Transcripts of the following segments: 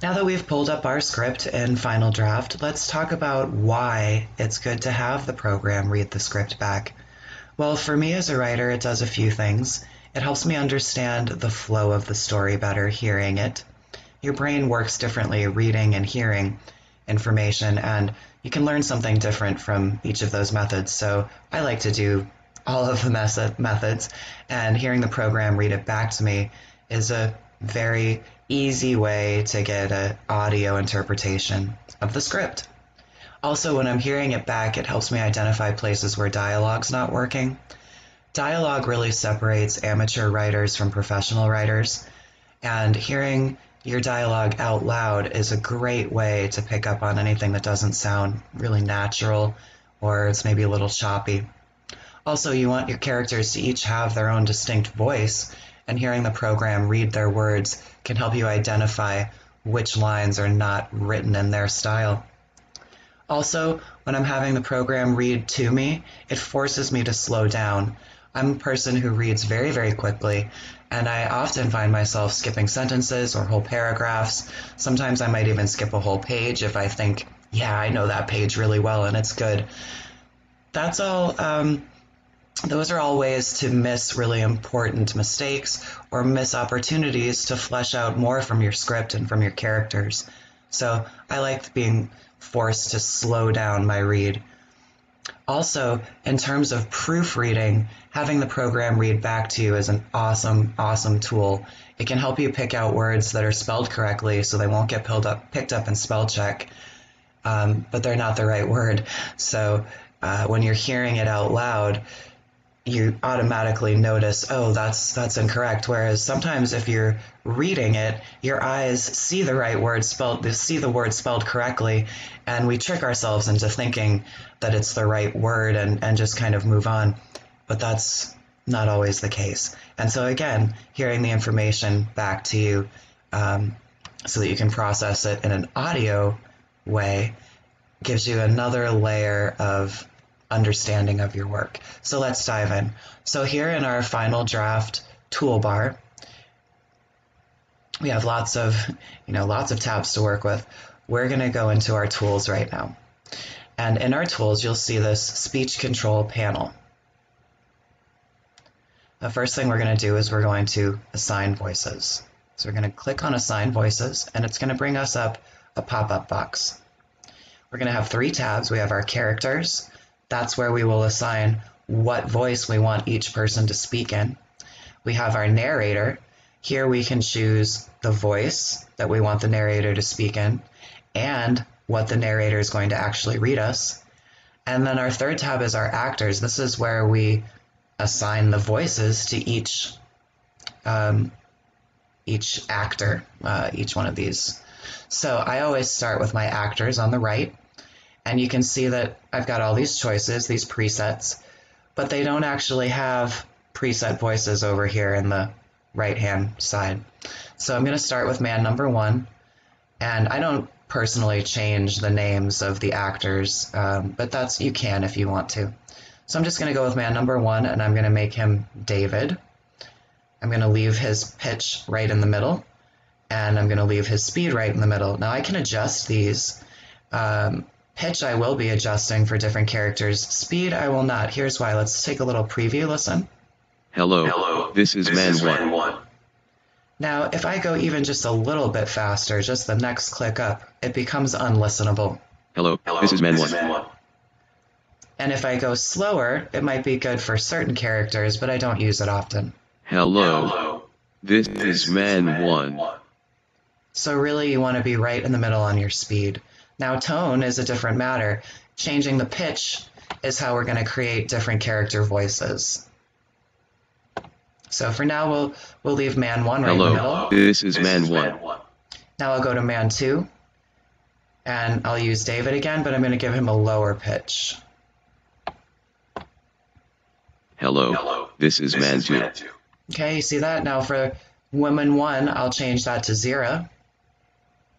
Now that we've pulled up our script in Final Draft, let's talk about why it's good to have the program read the script back. Well, for me as a writer, it does a few things. It helps me understand the flow of the story better hearing it. Your brain works differently reading and hearing information, and you can learn something different from each of those methods. So I like to do all of the method, methods, and hearing the program read it back to me is a very easy way to get an audio interpretation of the script. Also, when I'm hearing it back, it helps me identify places where dialogue's not working. Dialogue really separates amateur writers from professional writers, and hearing your dialogue out loud is a great way to pick up on anything that doesn't sound really natural or it's maybe a little choppy. Also, you want your characters to each have their own distinct voice, and hearing the program read their words can help you identify which lines are not written in their style. Also, when I'm having the program read to me, it forces me to slow down. I'm a person who reads very, very quickly, and I often find myself skipping sentences or whole paragraphs. Sometimes I might even skip a whole page if I think, yeah, I know that page really well and it's good. That's all. Um, those are all ways to miss really important mistakes or miss opportunities to flesh out more from your script and from your characters. So I like being forced to slow down my read. Also, in terms of proofreading, having the program read back to you is an awesome, awesome tool. It can help you pick out words that are spelled correctly so they won't get up, picked up in spell check, um, but they're not the right word. So uh, when you're hearing it out loud, you automatically notice, oh, that's that's incorrect. Whereas sometimes if you're reading it, your eyes see the right word spelled, see the word spelled correctly, and we trick ourselves into thinking that it's the right word and, and just kind of move on. But that's not always the case. And so again, hearing the information back to you um, so that you can process it in an audio way gives you another layer of understanding of your work. So let's dive in. So here in our final draft toolbar, we have lots of, you know, lots of tabs to work with. We're going to go into our tools right now. And in our tools, you'll see this speech control panel. The first thing we're going to do is we're going to assign voices. So we're going to click on assign voices and it's going to bring us up a pop-up box. We're going to have three tabs. We have our characters, that's where we will assign what voice we want each person to speak in. We have our narrator. Here we can choose the voice that we want the narrator to speak in and what the narrator is going to actually read us. And then our third tab is our actors. This is where we assign the voices to each um, each actor, uh, each one of these. So I always start with my actors on the right. And you can see that I've got all these choices, these presets, but they don't actually have preset voices over here in the right hand side. So I'm going to start with man number one. And I don't personally change the names of the actors, um, but that's you can if you want to. So I'm just going to go with man number one, and I'm going to make him David. I'm going to leave his pitch right in the middle, and I'm going to leave his speed right in the middle. Now I can adjust these um, Pitch I will be adjusting for different characters. Speed I will not. Here's why. Let's take a little preview listen. Hello, Hello. this is this Man 1. Now, if I go even just a little bit faster, just the next click up, it becomes unlistenable. Hello, Hello. this is Man, this 1. Is Man 1. And if I go slower, it might be good for certain characters, but I don't use it often. Hello, Hello. this, this is Man, Man 1. 1. So really you want to be right in the middle on your speed. Now tone is a different matter. Changing the pitch is how we're going to create different character voices. So for now, we'll we'll leave man one right Hello, in the middle. this is man one. Now I'll go to man two, and I'll use David again, but I'm going to give him a lower pitch. Hello, Hello. this is this man, is two. man two. Okay, you see that? Now for woman one, I'll change that to zero.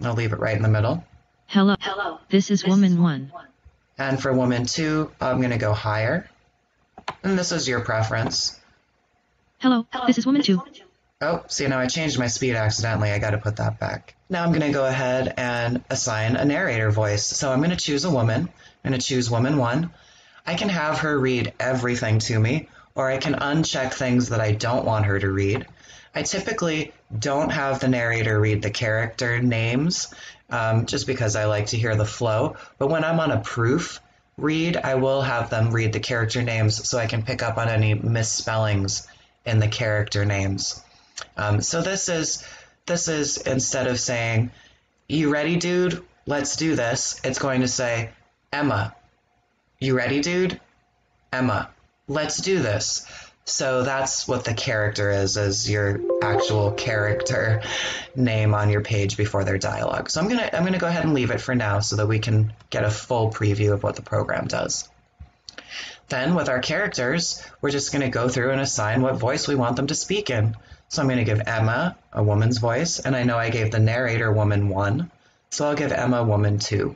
I'll leave it right in the middle. Hello. Hello. This is this woman is one. And for woman two, I'm going to go higher. And this is your preference. Hello. Hello. This is woman two. Oh, see, now I changed my speed accidentally. I got to put that back. Now I'm going to go ahead and assign a narrator voice. So I'm going to choose a woman. I'm going to choose woman one. I can have her read everything to me, or I can uncheck things that I don't want her to read. I typically don't have the narrator read the character names um, just because I like to hear the flow. But when I'm on a proof read, I will have them read the character names so I can pick up on any misspellings in the character names. Um, so this is this is instead of saying, "You ready, dude? Let's do this." It's going to say, "Emma, you ready, dude? Emma, let's do this." So that's what the character is, is your actual character name on your page before their dialogue. So I'm gonna I'm gonna go ahead and leave it for now so that we can get a full preview of what the program does. Then with our characters, we're just gonna go through and assign what voice we want them to speak in. So I'm going to give Emma a woman's voice, and I know I gave the narrator woman one, so I'll give Emma woman two.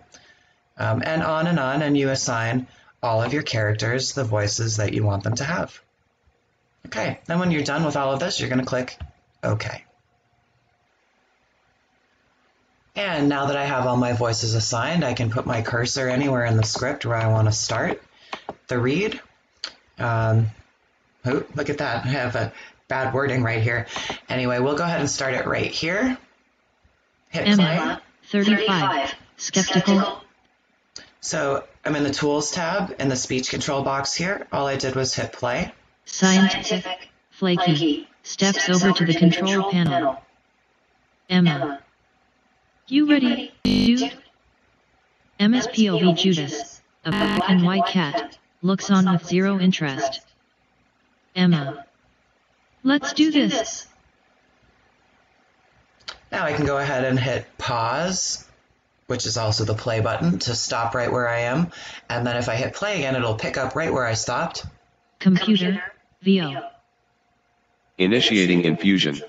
Um, and on and on, and you assign all of your characters the voices that you want them to have. Okay, then when you're done with all of this, you're going to click OK. And now that I have all my voices assigned, I can put my cursor anywhere in the script where I want to start the read. Um, oh, look at that. I have a bad wording right here. Anyway, we'll go ahead and start it right here. Hit Emma, play. 35. Skeptical. So I'm in the Tools tab in the speech control box here. All I did was hit play. Scientific. Flaky. Steps over to the control panel. Emma. You ready, dude? Emma's POV Judas, a black and white cat, looks on with zero interest. Emma. Let's do this. Now I can go ahead and hit pause, which is also the play button, to stop right where I am. And then if I hit play again, it'll pick up right where I stopped. Computer. VO. Initiating infusion.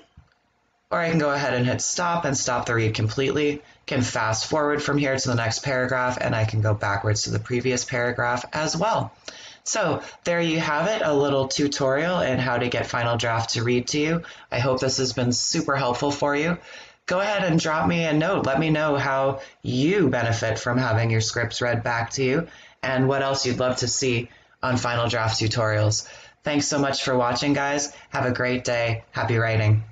Or I can go ahead and hit stop and stop the read completely. Can fast forward from here to the next paragraph, and I can go backwards to the previous paragraph as well. So there you have it, a little tutorial in how to get Final Draft to read to you. I hope this has been super helpful for you. Go ahead and drop me a note. Let me know how you benefit from having your scripts read back to you and what else you'd love to see on Final Draft tutorials. Thanks so much for watching, guys. Have a great day. Happy writing.